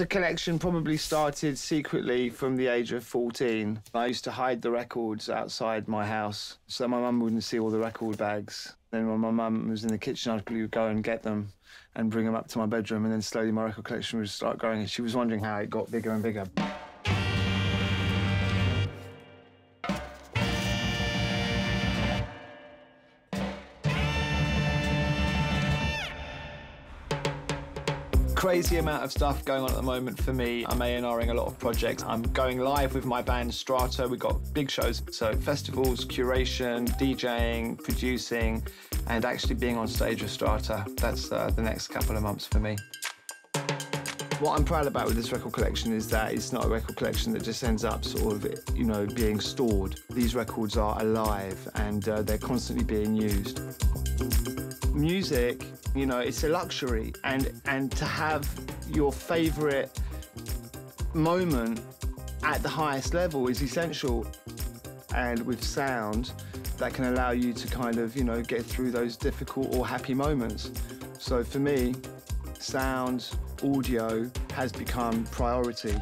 The collection probably started secretly from the age of 14. I used to hide the records outside my house so my mum wouldn't see all the record bags. Then when my mum was in the kitchen, I'd go and get them and bring them up to my bedroom, and then slowly my record collection would start growing. And she was wondering how it got bigger and bigger. Crazy amount of stuff going on at the moment for me. I'm A&Ring a lot of projects. I'm going live with my band Strata. We've got big shows, so festivals, curation, DJing, producing, and actually being on stage with Strata. That's uh, the next couple of months for me. What I'm proud about with this record collection is that it's not a record collection that just ends up sort of, you know, being stored. These records are alive and uh, they're constantly being used. Music you know, it's a luxury, and and to have your favourite moment at the highest level is essential. And with sound, that can allow you to kind of, you know, get through those difficult or happy moments. So for me, sound, audio has become priority.